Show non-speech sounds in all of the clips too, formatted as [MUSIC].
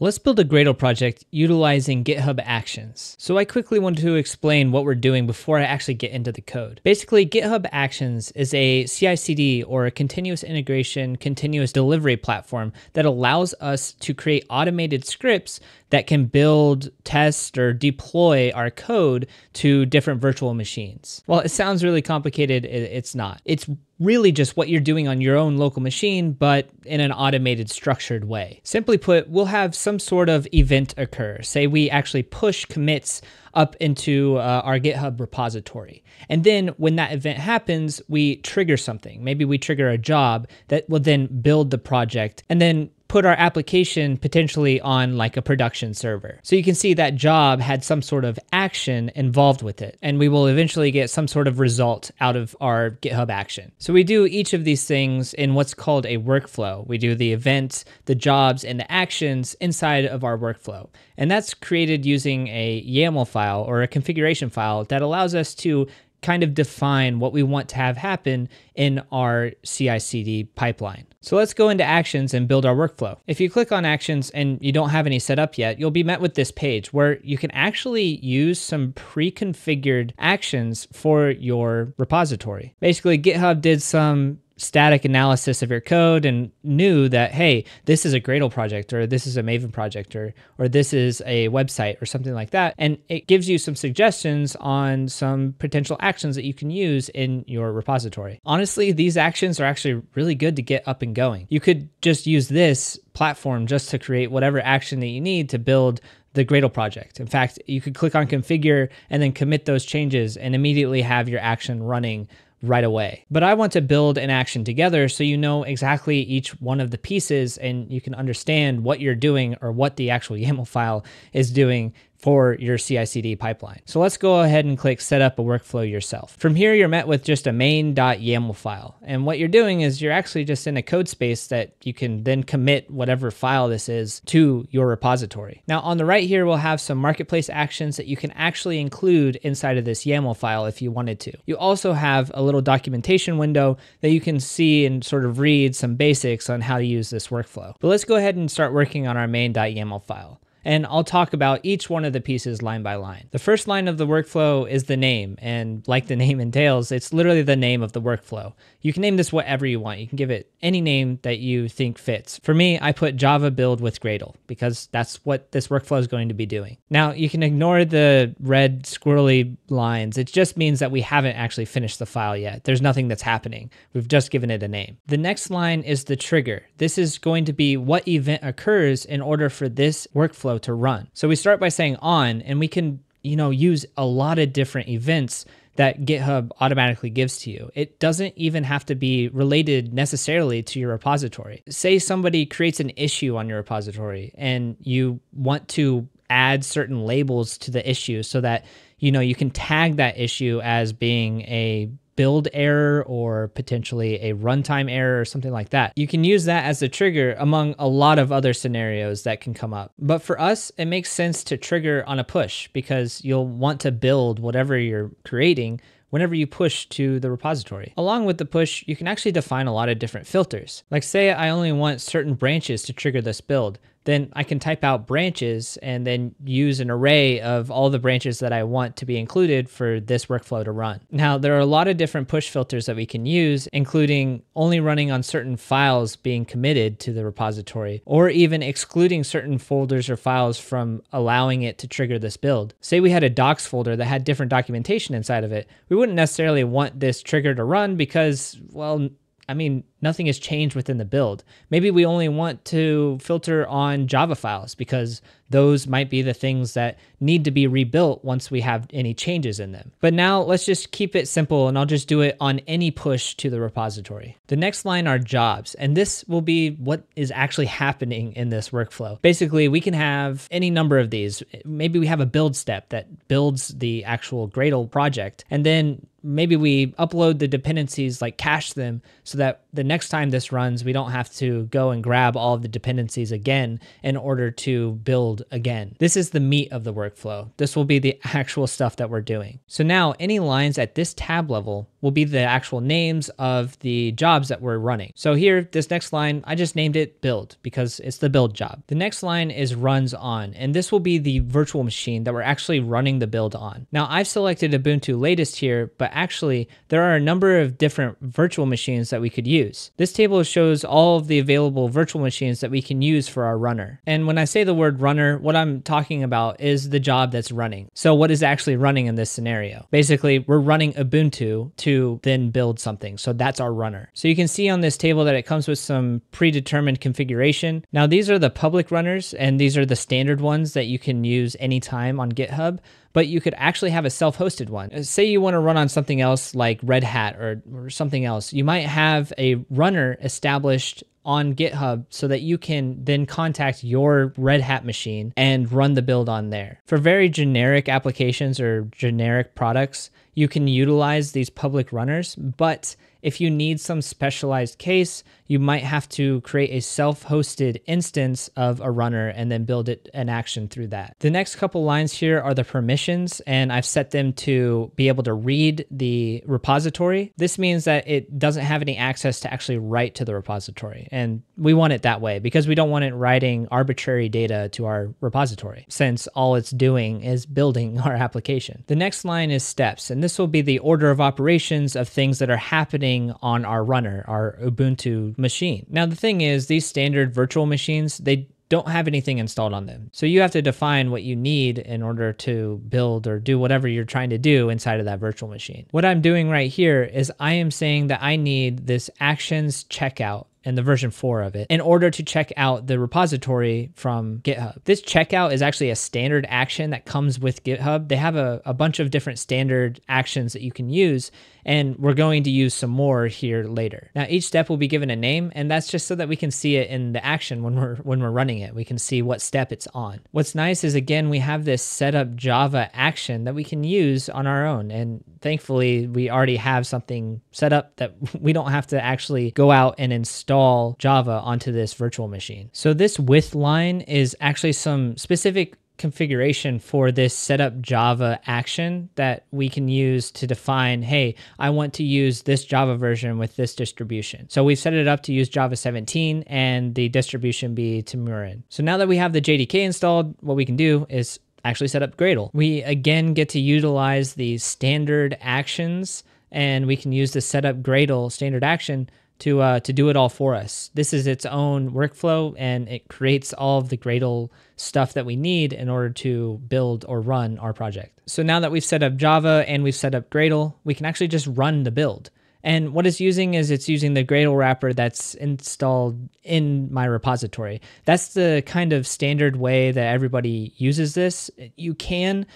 Let's build a Gradle project utilizing GitHub Actions. So I quickly want to explain what we're doing before I actually get into the code. Basically, GitHub Actions is a CI/CD or a continuous integration, continuous delivery platform that allows us to create automated scripts that can build, test, or deploy our code to different virtual machines. Well, it sounds really complicated, it's not. It's really just what you're doing on your own local machine, but in an automated, structured way. Simply put, we'll have some sort of event occur. Say we actually push commits up into uh, our GitHub repository. And then when that event happens, we trigger something. Maybe we trigger a job that will then build the project. And then put our application potentially on like a production server. So you can see that job had some sort of action involved with it, and we will eventually get some sort of result out of our GitHub action. So we do each of these things in what's called a workflow. We do the events, the jobs, and the actions inside of our workflow. And that's created using a YAML file or a configuration file that allows us to kind of define what we want to have happen in our CI CD pipeline. So let's go into actions and build our workflow. If you click on actions and you don't have any set up yet, you'll be met with this page where you can actually use some pre-configured actions for your repository. Basically, GitHub did some static analysis of your code and knew that hey this is a gradle project or this is a maven project or or this is a website or something like that. And it gives you some suggestions on some potential actions that you can use in your repository. Honestly these actions are actually really good to get up and going. You could just use this platform just to create whatever action that you need to build the Gradle project. In fact, you could click on configure and then commit those changes and immediately have your action running right away. But I want to build an action together so you know exactly each one of the pieces and you can understand what you're doing or what the actual YAML file is doing for your CI CD pipeline. So let's go ahead and click set up a workflow yourself. From here, you're met with just a main.yaml file. And what you're doing is you're actually just in a code space that you can then commit whatever file this is to your repository. Now on the right here, we'll have some marketplace actions that you can actually include inside of this YAML file if you wanted to. You also have a little documentation window that you can see and sort of read some basics on how to use this workflow. But let's go ahead and start working on our main.yaml file and I'll talk about each one of the pieces line by line. The first line of the workflow is the name, and like the [LAUGHS] name entails, it's literally the name of the workflow. You can name this whatever you want. You can give it any name that you think fits. For me, I put Java build with Gradle because that's what this workflow is going to be doing. Now, you can ignore the red squirrely lines. It just means that we haven't actually finished the file yet. There's nothing that's happening. We've just given it a name. The next line is the trigger. This is going to be what event occurs in order for this workflow workflow to run. So we start by saying on, and we can, you know, use a lot of different events that GitHub automatically gives to you. It doesn't even have to be related necessarily to your repository. Say somebody creates an issue on your repository and you want to add certain labels to the issue so that you know you can tag that issue as being a build error or potentially a runtime error or something like that. You can use that as a trigger among a lot of other scenarios that can come up. But for us, it makes sense to trigger on a push because you'll want to build whatever you're creating whenever you push to the repository. Along with the push, you can actually define a lot of different filters. Like say I only want certain branches to trigger this build then I can type out branches and then use an array of all the branches that I want to be included for this workflow to run. Now, there are a lot of different push filters that we can use, including only running on certain files being committed to the repository, or even excluding certain folders or files from allowing it to trigger this build. Say we had a docs folder that had different documentation inside of it. We wouldn't necessarily want this trigger to run because, well, I mean, nothing has changed within the build. Maybe we only want to filter on Java files because those might be the things that need to be rebuilt once we have any changes in them. But now let's just keep it simple and I'll just do it on any push to the repository. The next line are jobs, and this will be what is actually happening in this workflow. Basically, we can have any number of these. Maybe we have a build step that builds the actual Gradle project, and then maybe we upload the dependencies, like cache them, so that the next time this runs, we don't have to go and grab all of the dependencies again in order to build again. This is the meat of the workflow. This will be the actual stuff that we're doing. So now any lines at this tab level will be the actual names of the jobs that we're running. So here, this next line, I just named it build because it's the build job. The next line is runs on, and this will be the virtual machine that we're actually running the build on. Now I've selected Ubuntu latest here, but actually there are a number of different virtual machines that we could use. This table shows all of the available virtual machines that we can use for our runner. And when I say the word runner, what I'm talking about is the job that's running. So what is actually running in this scenario? Basically, we're running Ubuntu to then build something. So that's our runner. So you can see on this table that it comes with some predetermined configuration. Now these are the public runners and these are the standard ones that you can use anytime on GitHub but you could actually have a self-hosted one. Uh, say you want to run on something else like Red Hat or, or something else. You might have a runner established on GitHub so that you can then contact your Red Hat machine and run the build on there. For very generic applications or generic products, you can utilize these public runners, but if you need some specialized case, you might have to create a self-hosted instance of a runner and then build it an action through that. The next couple lines here are the permissions and I've set them to be able to read the repository. This means that it doesn't have any access to actually write to the repository. And we want it that way because we don't want it writing arbitrary data to our repository since all it's doing is building [LAUGHS] our application. The next line is steps and this will be the order of operations of things that are happening running on our runner, our Ubuntu machine. Now, the thing is, these standard virtual machines, they don't have anything installed on them. So you have to define what you need in order to build or do whatever you're trying to do inside of that virtual machine. What I'm doing right here is I am saying that I need this actions checkout and the version 4 of it in order to check out the repository from GitHub. This checkout is actually a standard action that comes with GitHub. They have a, a bunch of different standard actions that you can use and we're going to use some more here later. Now each step will be given a name and that's just so that we can see it in the action when we're when we're running it. We can see what step it's on. What's nice is again we have this setup Java action that we can use on our own and thankfully we already have something set up that [LAUGHS] we don't have to actually go out and install Java onto this virtual machine. So this with line is actually some specific configuration for this setup Java action that we can use to define, hey, I want to use this Java version with this distribution. So we've set it up to use Java 17 and the distribution be Temurin. So now that we have the JDK installed, what we can do is actually set up Gradle. We again get to utilize the standard actions and we can use the setup Gradle standard action to uh, to do it all for us. This is its own workflow, and it creates all of the Gradle stuff that we need in order to build or run our project. So now that we've set up Java and we've set up Gradle, we can actually just run the build. And what it's using is it's using the Gradle wrapper that's installed in my repository. That's the kind of standard way that everybody uses this. You can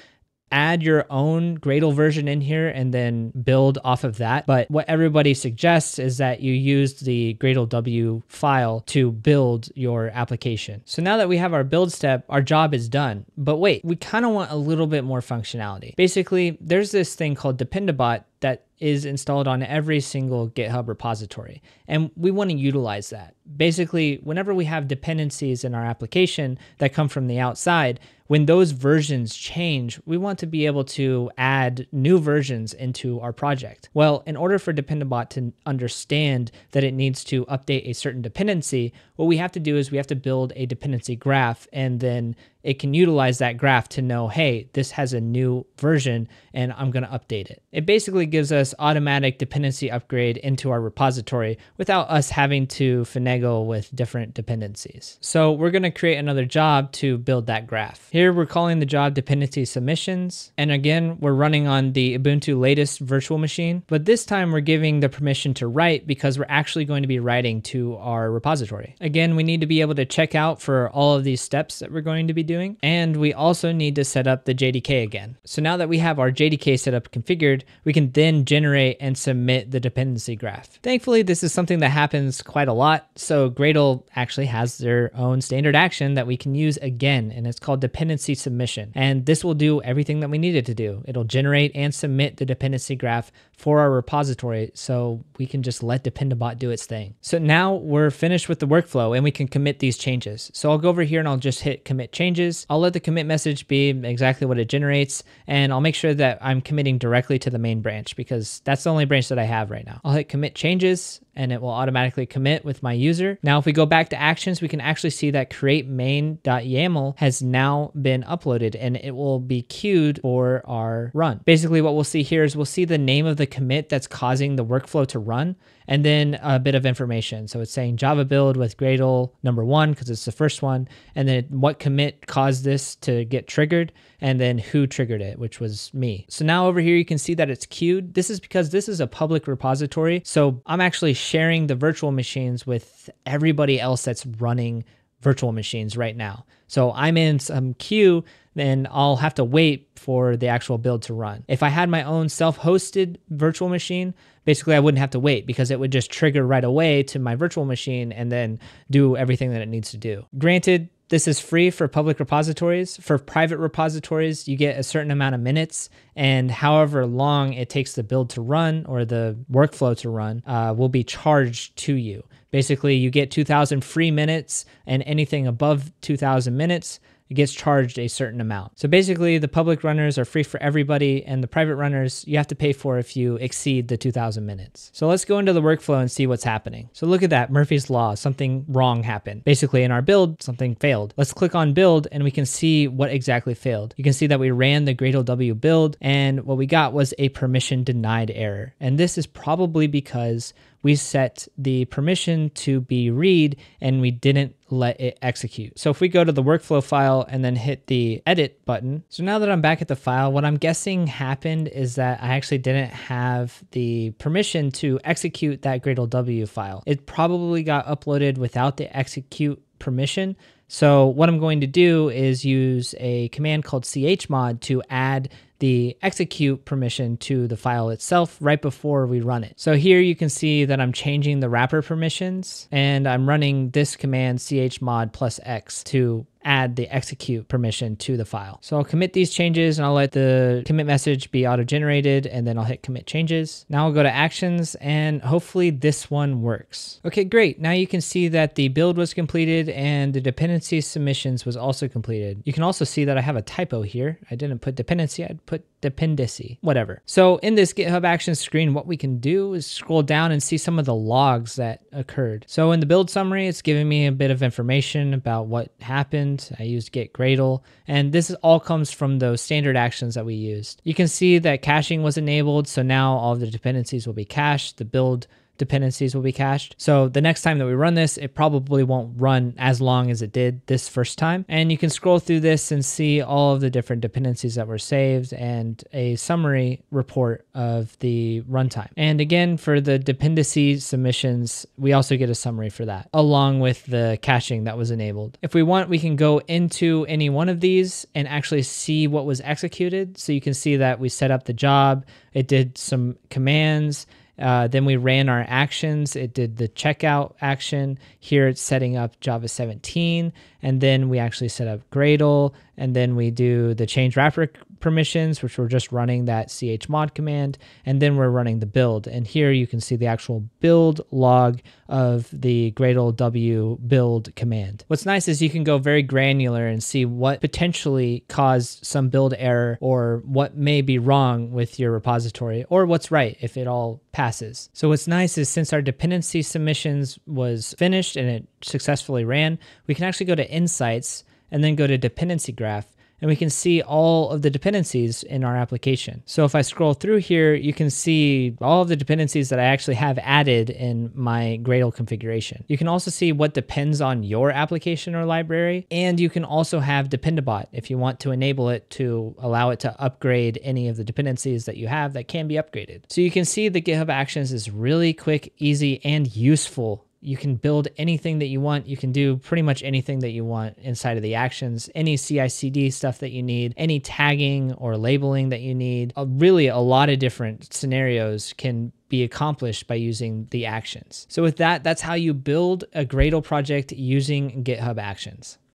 add your own Gradle version in here and then build off of that. But what everybody suggests is that you use the Gradle W file to build your application. So now that we have our build step, our job is done. But wait, we kind of want a little bit more functionality. Basically, there's this thing called Dependabot that is installed on every single GitHub repository. And we want to utilize that. Basically, whenever we have dependencies in our application that come from the outside, when those versions change, we want to be able to add new versions into our project. Well, in order for Dependabot to understand that it needs to update a certain dependency, what we have to do is we have to build a dependency graph and then it can utilize that graph to know, hey, this has a new version and I'm going to update it. It basically gives us automatic dependency upgrade into our repository without us having to finagle with different dependencies. So we're going to create another job to build that graph. Here we're calling the job dependency submissions. And again, we're running on the Ubuntu latest virtual machine, but this time we're giving the permission to write because we're actually going to be writing to our repository. Again, we need to be able to check out for all of these steps that we're going to be doing doing. And we also need to set up the JDK again. So now that we have our JDK setup configured, we can then generate and submit the dependency graph. Thankfully, this is something that happens quite a lot. So Gradle actually has their own standard action that we can use again, and it's called dependency submission. And this will do everything that we need it to do. It'll generate and submit the dependency graph for our repository so we can just let Dependabot do its thing. So now we're finished with the workflow and we can commit these changes. So I'll go over here and I'll just hit commit changes. I'll let the commit message be exactly what it generates and I'll make sure that I'm committing directly to the main branch because that's the only branch that I have right now. I'll hit commit changes and it will automatically commit with my user. Now, if we go back to actions, we can actually see that create main.yaml has now been uploaded and it will be queued for our run. Basically, what we'll see here is we'll see the name of the commit that's causing the workflow to run and then a bit of information. So it's saying Java build with Gradle number one, because it's the first one, and then what commit caused this to get triggered, and then who triggered it, which was me. So now over here, you can see that it's queued. This is because this is a public repository. So I'm actually sharing the virtual machines with everybody else that's running virtual machines right now. So I'm in some queue, then I'll have to wait for the actual build to run. If I had my own self-hosted virtual machine, basically I wouldn't have to wait because it would just trigger right away to my virtual machine and then do everything that it needs to do. Granted, this is free for public repositories. For private repositories, you get a certain amount of minutes, and however long it takes the build to run or the workflow to run uh, will be charged to you. Basically, you get 2,000 free minutes, and anything above 2,000 minutes it gets charged a certain amount. So basically, the public runners are free for everybody, and the private runners you have to pay for if you exceed the 2,000 minutes. So let's go into the workflow and see what's happening. So look at that Murphy's Law, something wrong happened. Basically, in our build, something failed. Let's click on build and we can see what exactly failed. You can see that we ran the Gradle W build, and what we got was a permission denied error. And this is probably because we set the permission to be read and we didn't let it execute. So if we go to the workflow file and then hit the edit button, so now that I'm back at the file, what I'm guessing happened is that I actually didn't have the permission to execute that Gradle W file. It probably got uploaded without the execute permission. So what I'm going to do is use a command called chmod to add the execute permission to the file itself right before we run it. So here you can see that I'm changing the wrapper permissions and I'm running this command chmod plus x to add the execute permission to the file. So I'll commit these changes and I'll let the commit message be auto-generated and then I'll hit commit changes. Now I'll go to actions and hopefully this one works. Okay, great. Now you can see that the build was completed and the dependency submissions was also completed. You can also see that I have a typo here. I didn't put dependency, I put dependency, whatever. So in this GitHub Actions screen, what we can do is scroll down and see some of the logs that occurred. So in the build summary, it's giving me a bit of information about what happened. I used git gradle, and this all comes from those standard actions that we used. You can see that caching was enabled, so now all the dependencies will be cached. The build dependencies will be cached. So the next time that we run this, it probably won't run as long as it did this first time. And you can scroll through this and see all of the different dependencies that were saved and a summary report of the runtime. And again, for the dependency submissions, we also get a summary for that, along with the caching that was enabled. If we want, we can go into any one of these and actually see what was executed. So you can see that we set up the job, it did some commands, uh, then we ran our actions. It did the checkout action. Here it's setting up Java 17. And then we actually set up Gradle. And then we do the change wrapper permissions, which we're just running that chmod command. And then we're running the build. And here you can see the actual build log of the Gradle W build command. What's nice is you can go very granular and see what potentially caused some build error or what may be wrong with your repository or what's right if it all passes. So what's nice is since our dependency submissions was finished and it successfully ran, we can actually go to insights and then go to dependency graph and we can see all of the dependencies in our application. So if I scroll through here, you can see all of the dependencies that I actually have added in my Gradle configuration. You can also see what depends on your application or library, and you can also have Dependabot if you want to enable it to allow it to upgrade any of the dependencies that you have that can be upgraded. So you can see the GitHub Actions is really quick, easy, and useful You can build anything that you want. You can do pretty much anything that you want inside of the actions, any CI CD stuff that you need, any tagging or labeling that you need. Really, a lot of different scenarios can be accomplished by using the actions. So with that, that's how you build a Gradle project using GitHub Actions.